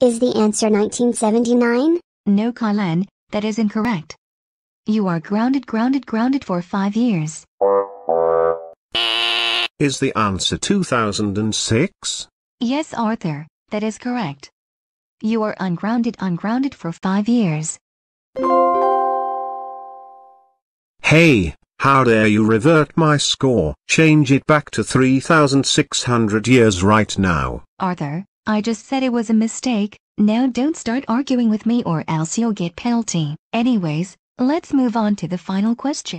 Is the answer 1979? No Kylan, that is incorrect. You are grounded grounded grounded for 5 years. Is the answer 2006? Yes Arthur, that is correct. You are ungrounded ungrounded for 5 years. Hey, how dare you revert my score? Change it back to 3600 years right now. Arthur, I just said it was a mistake. Now don't start arguing with me or else you'll get penalty. Anyways, let's move on to the final question.